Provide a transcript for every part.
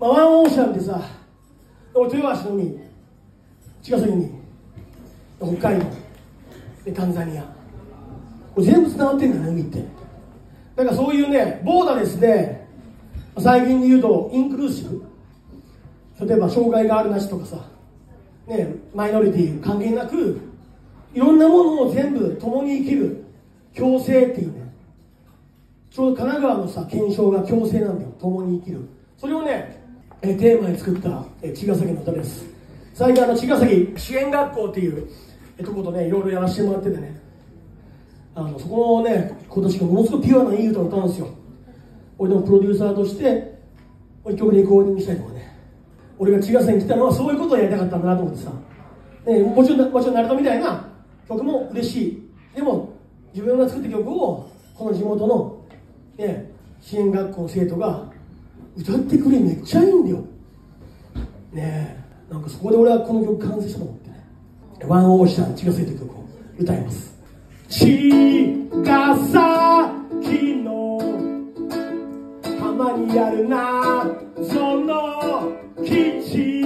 まあ、ワンオーシャンってさ豊橋の海茅ヶ崎に。北海道。でタンザニア。これ全部つながってんだね海って。だからそういうねボーダーで最近で言うとインクルーシブ。例えば障害があるなしとかさ、ね、マイノリティ関係なくいろんなものを全部共に生きる。共生っていうね。ちょうど神奈川のさ検証が共生なんだよ。共に生きる。それをねえテーマに作ったえ茅ヶ崎の歌です。最近あの茅ヶ崎支援学校っていうえとことねいろいろやらせてもらっててね。あのそこのね今年がものすごくピュアないい歌を歌うんですよ。俺のプロデューサーとして一曲レコーディングしたりとかね。俺が茅ヶ崎に来たのはそういうことをやりたかったんだなと思ってさ、ね、もちろんもちろん鳴門みたいな曲も嬉しい。でも自分が作った曲をこの地元の、ね、支援学校生徒が歌ってくれめっちゃいいんだよ。ねえ。なんかそこで俺はこの曲完成したと思ってね「ワンオーシャン茅ヶ崎」という曲を歌います。茅ヶ崎の浜にある謎の基地。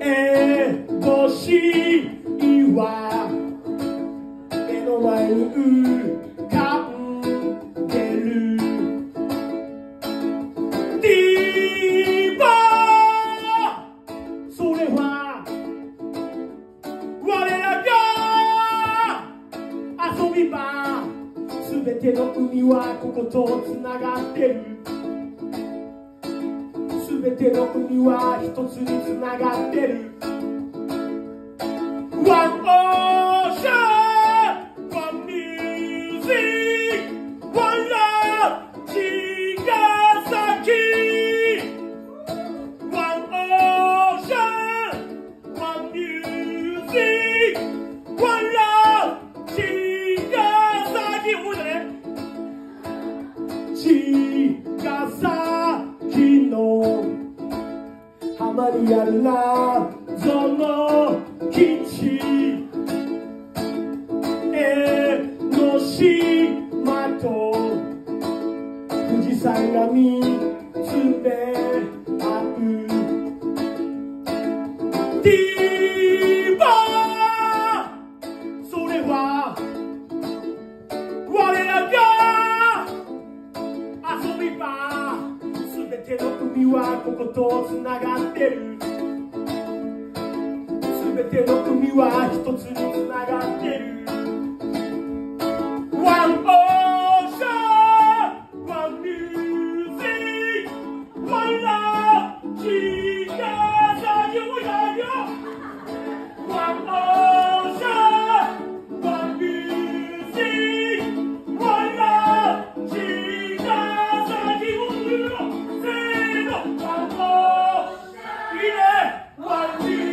えぼしは目の前に浮すべての海はこことつながってる。すべての海は一つにつながってる。 One ocean, one music, one love 茅ヶ崎 One ocean, one music茅ヶ崎の浜にある謎の基地江ノ島と富士山が見つめ合う。はこことつながってる。全ての海は一つにつ Why two.